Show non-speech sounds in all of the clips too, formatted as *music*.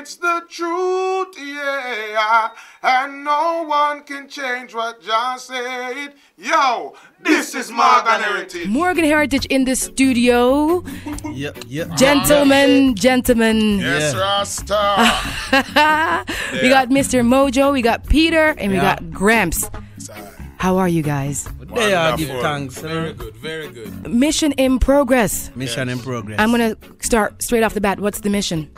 It's the truth, yeah. And no one can change what John said. Yo, this is Morgan Heritage. Morgan Heritage in the studio. Yep, yep. Gentlemen, gentlemen. Yes, Yeah. Rasta. *laughs* we got Mr. Mojo, we got Peter, and we Yeah. got Gramps. How are you guys? They are give thanks. Very good, very good. Mission in progress. Mission in progress. I'm gonna start straight off the bat. What's the mission?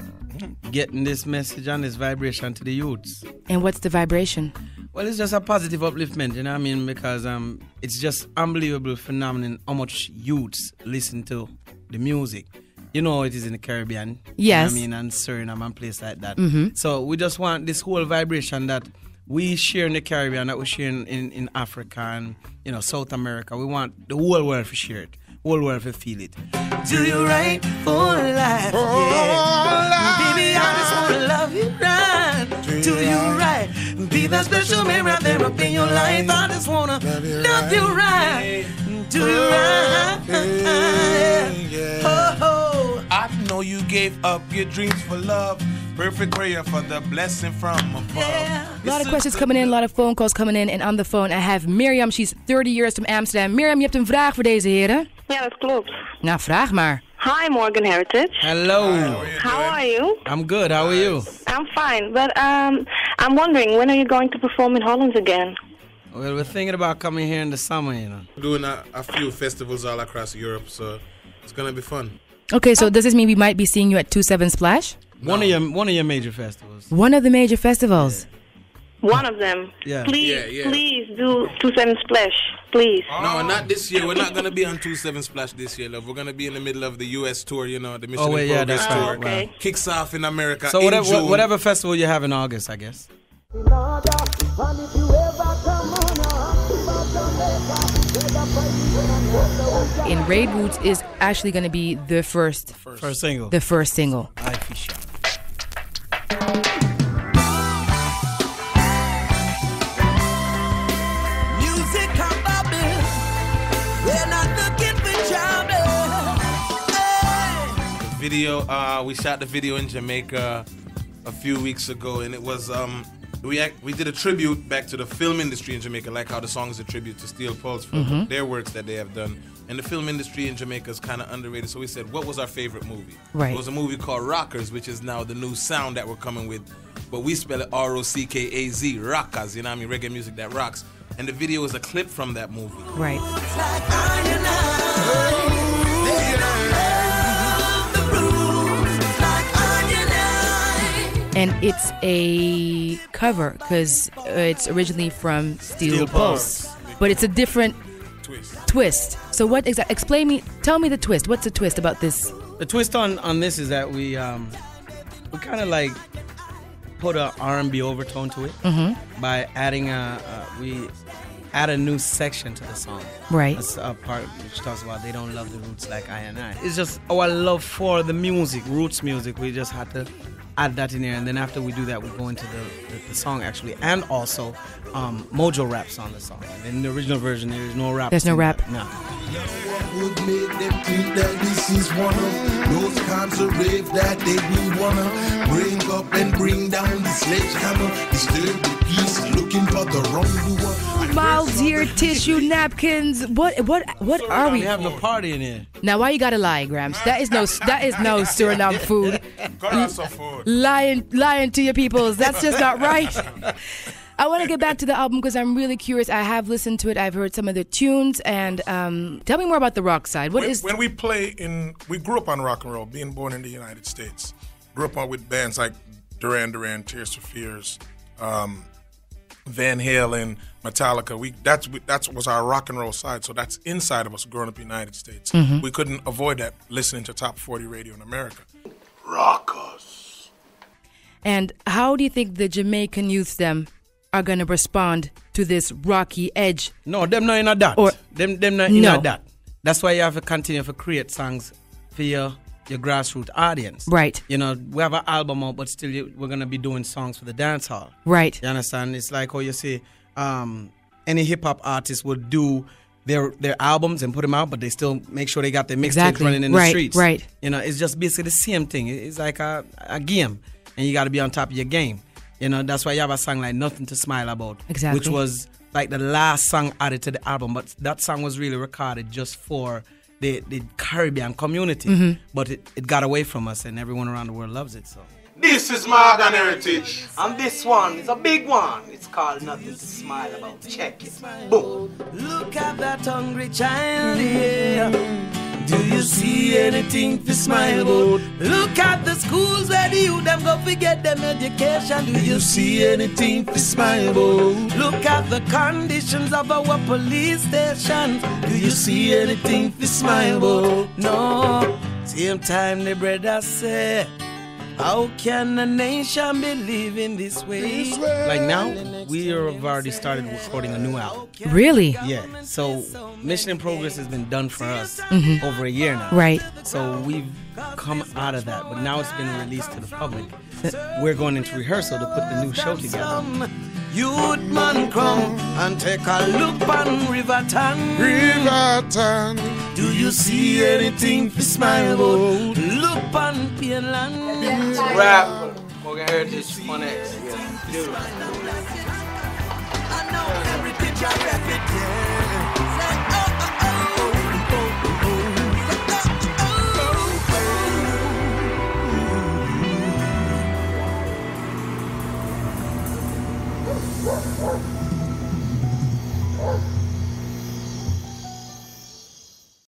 Getting this message and this vibration to the youths. And what's the vibration? Well, it's just a positive upliftment, you know what I mean? Because um, it's just unbelievable phenomenon how much youths listen to the music. You know how it is in the Caribbean. Yes. You know I mean, and Suriname and place like that. So we just want this whole vibration that we share in the Caribbean, that we share in, in, in Africa and you know South America. We want the whole world to share it, whole world to feel it. Do you right for life? Yeah. Baby, I just wanna love you right. Do you right? Be that special man right there up in your life. I just wanna love you right. Do you right? Oh, oh. I know you gave up your dreams for love. Perfect prayer for the blessing from above. Yeah. A lot of questions coming in, a lot of phone calls coming in. And on the phone, I have Miriam. She's 30 years from Amsterdam. Miriam, je hebt een vraag voor deze heren. Ja, dat klopt. Nou, vraag maar. Hi, Morgan Heritage. Hello. How are you? I'm good. How are you? I'm fine, but um, I'm wondering when are you going to perform in Holland again? Well, we're thinking about coming here in the summer, you know. Doing a, a few festivals all across Europe, so it's gonna be fun. Okay, so does this mean we might be seeing you at Two Seven Splash? One of your one of your major festivals. One of the major festivals. One of them. Yeah. Please, Yeah, yeah. please do two seven splash, please. No, not this year. We're not gonna be on two seven splash this year, love. We're gonna be in the middle of the U.S. tour. You know, the Mission Oh, wait, yeah, Progress that's right. tour. okay. Kicks off in America. So in whatever June. whatever festival you have in August, I guess. In Raid Roots is actually going to be the first, First single. the first single. Video. Uh, we shot the video in Jamaica a few weeks ago, and it was um, we act, we did a tribute back to the film industry in Jamaica, like how the song is a tribute to Steel Pulse for Mm-hmm. their works that they have done. And the film industry in Jamaica is kind of underrated, so we said, what was our favorite movie? Right. It was a movie called Rockers, which is now the new sound that we're coming with, but we spell it R O C K A Z, Rockers. You know what I mean? Reggae music that rocks. And the video is a clip from that movie. Right. And it's a cover because uh, it's originally from Steel, Steel Pulse. Pulse. But it's a different Twist. twist. So what exactly? Explain me. Tell me the twist. What's the twist about this? The twist on on this is that we um we kind of like put a R&B overtone to it by adding a, a we add a new section to the song. Right. That's a part which talks about they don't love the roots like I and I. It's just our love for the music, roots music. We just had to add that in there, and then after we do that, we go into the, the, the song actually, and also um, Mojo raps on the song. In the original version, there is no rap. There's no rap. that. No. would make them think that this is one of those kinds of rave that they will wanna bring up and bring down the sledgehammer, disturb the peace, looking for the wrongdoer. Miles here, tissue napkins. What? What? What are We we? having a party in here. Now, why you gotta lie, Gramps? That is no. That is no *laughs* Suriname food. Got us some food. lying lying to your peoples. That's just not right. I want to get back to the album because I'm really curious. I have listened to it. I've heard some of the tunes, and um, tell me more about the rock side. What when, is? when we play in, we grew up on rock and roll, being born in the United States. Grew up on with bands like Duran Duran, Tears for Fears, um, Van Halen, Metallica. We that's that's was our rock and roll side. So that's inside of us growing up in the United States. We couldn't avoid that listening to top forty radio in America. Rockers. and how do you think the Jamaican youths them are gonna respond to this rocky edge? No, them not in a that. Or- them them not in No. a that. That's why you have to continue to create songs for your your grassroots audience. Right. You know, we have an album out, but still you, we're gonna be doing songs for the dance hall. Right. You understand? It's like how you say, um, any hip hop artist would do their their albums and put them out, but they still make sure they got their mixtapes Exactly. running in Right, the streets. right. You know, it's just basically the same thing. It's like a, a game. and you got to be on top of your game. You know, that's why you have a song like Nothing to Smile About. Exactly. Which was like the last song added to the album, but that song was really recorded just for the, the Caribbean community. Mm-hmm. But it, it got away from us, and everyone around the world loves it. So. This is my Morgan Heritage. And this one is a big one. It's called Nothing to Smile About. Check it. Boom. Look at that hungry child here. Do you see anything to smile about? Look at the schools where the youth them go to get them education. Do you see anything to smile? Look at the conditions of our police stations. Do you see anything to smile? No. Same time the brothers say. How can a nation be living this way? Like now, we have already started recording a new album. Really? Yeah. So Mission in Progress has been done for us mm-hmm. over a year now. Right. So we've come out of that, but now it's been released to the public. We're going into rehearsal to put the new show together. Youth man come and take a look on River Tan. Riverton. Do you see anything to smile about? Look on Pienland. Rap. Morgan Heritage, FunX. I know heritage I rep it,